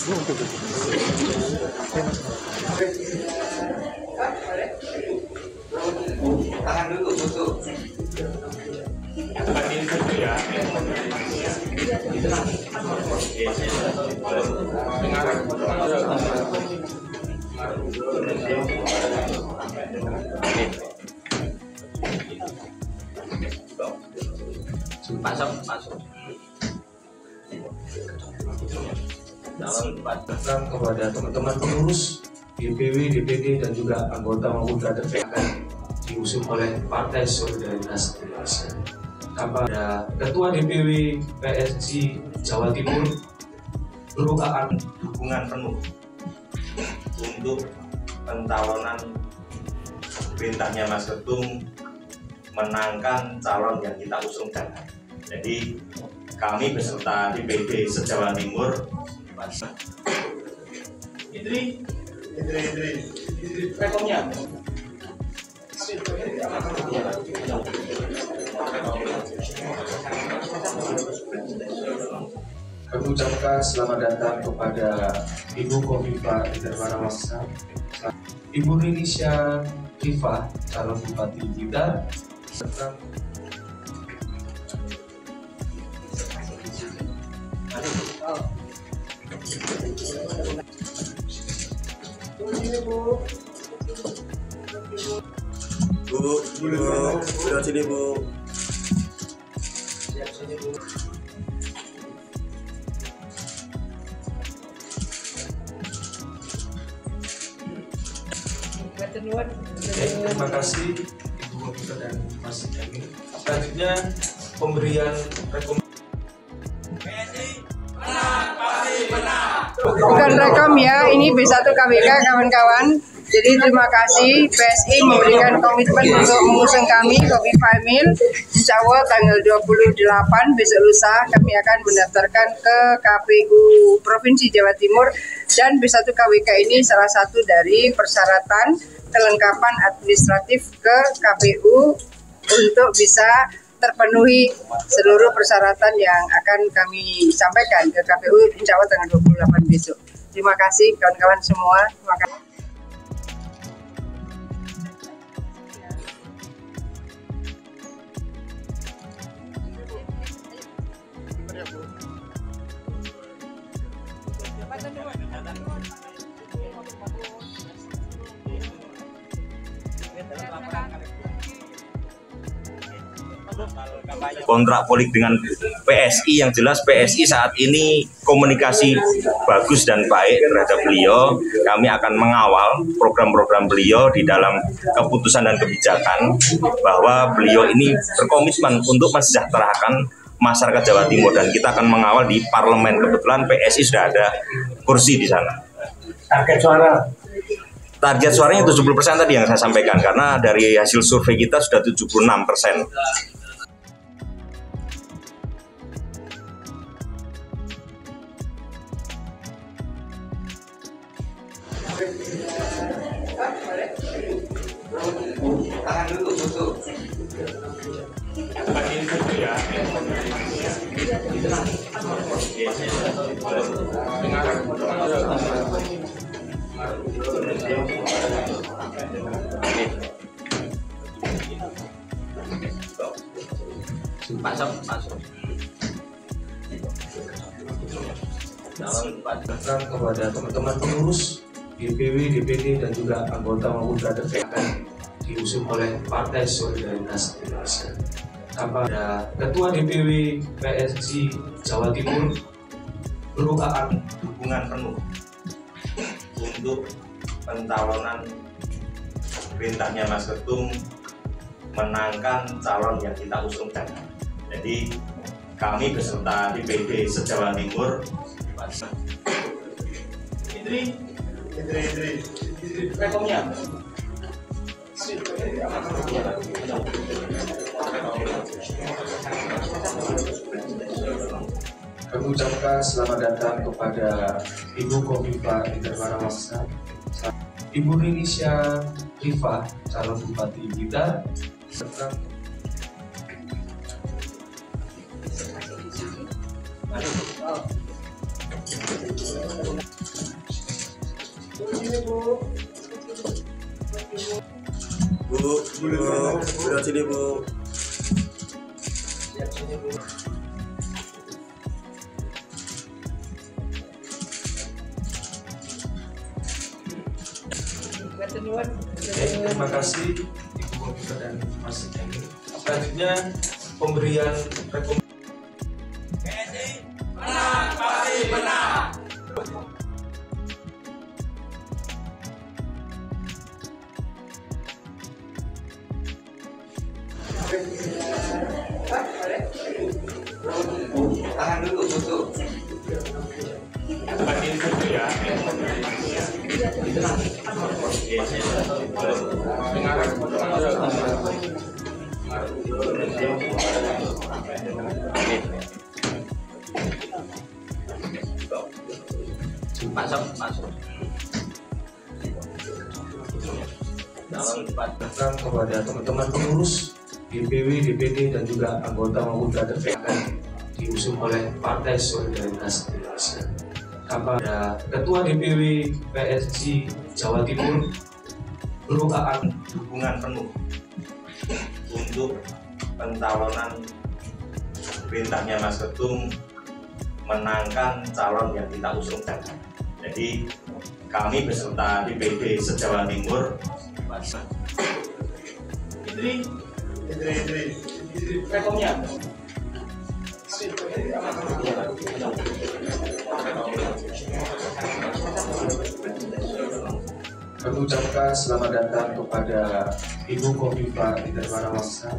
Tangan dulu tutup. Masuk, masuk. Datang kepada teman-teman pengurus DPW, DPD dan juga anggota maupun kader PKN diusung oleh Partai Solidaritas Indonesia. Kepada Ketua DPW PSI Jawa Timur, berukaan dukungan penuh untuk pencalonan perintahnya Mas Ketum menangkan calon yang kita usungkan. Jadi kami beserta DPD se-Jawa Timur Idri, Idri, Idri, Idri, rekomnya. kami ucapkan selamat datang kepada Ibu Kofifa Indar Parawangsa, Ibu Rinisha Rifa, calon Bupati Blitar, serta Bu, Bu, Bu, sini Bu. Oke, terima kasih Ibu Kofifa dan Mas Emil. Selanjutnya pemberian rekomendasi. Bukan rekom ya, ini B1 KWK kawan-kawan. Jadi terima kasih PSI memberikan komitmen untuk mengusung kami Kopi Famil. Insya Allah tanggal 28 besok lusa kami akan mendaftarkan ke KPU Provinsi Jawa Timur dan B1 KWK ini salah satu dari persyaratan kelengkapan administratif ke KPU untuk bisa terpenuhi seluruh persyaratan yang akan kami sampaikan ke KPU insya Allah tanggal 28 besok. Terima kasih kawan-kawan semua. Terima kasih. Kontrak politik dengan PSI yang jelas PSI saat ini komunikasi bagus dan baik terhadap beliau. Kami akan mengawal program-program beliau di dalam keputusan dan kebijakan bahwa beliau ini berkomitmen untuk mensejahterakan masyarakat Jawa Timur. Dan kita akan mengawal di parlemen. Kebetulan PSI sudah ada kursi di sana. Target suara. target suaranya 70% tadi yang saya sampaikan. Karena dari hasil survei kita sudah 76 Tangan dulu datang kepada teman-teman pengurus DPW, DPD dan juga anggota maupun kader PKN diusung oleh Partai Solidaritas Indonesia. Kepada Ketua DPW PSI Jawa Timur, berukaan dukungan penuh untuk pencalonan perintahnya Mas Ketum menangkan calon yang kita usungkan. Jadi kami beserta DPD se-Jawa Timur Idri, Rekomnya. kami ucapkan selamat datang kepada Ibu Kofifa Indar Parawangsa, Ibu Rinisha Rifa, calon Bupati Blitar, serta Aduh bu bu bu Bu. Bu. bu Bu. Bu. bu terima kasih Ibu Bapak dan Mas Eni. Selanjutnya pemberian rekomendasi Tahan dulu butuh. Bagian dulu ya. Masuk, masuk. Salam kepada teman-teman pengurus DPW, DPD, dan juga anggota maupun kader PKN diusung oleh Partai Solidaritas Indonesia. Tanpa Ketua DPW PSG Jawa Timur, merupakan dukungan penuh untuk pencalonan perintahnya Mas Ketum menangkan calon yang kita usungkan. Jadi kami beserta DPD sejawa timur. Ini Rekomnya. Kami ucapkan selamat datang kepada Ibu Kofifa Indra wasa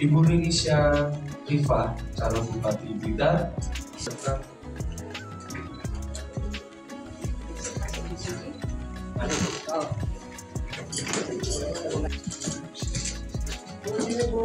Ibu Indonesia Rifa, calon Bupati Blitar, serta Oh.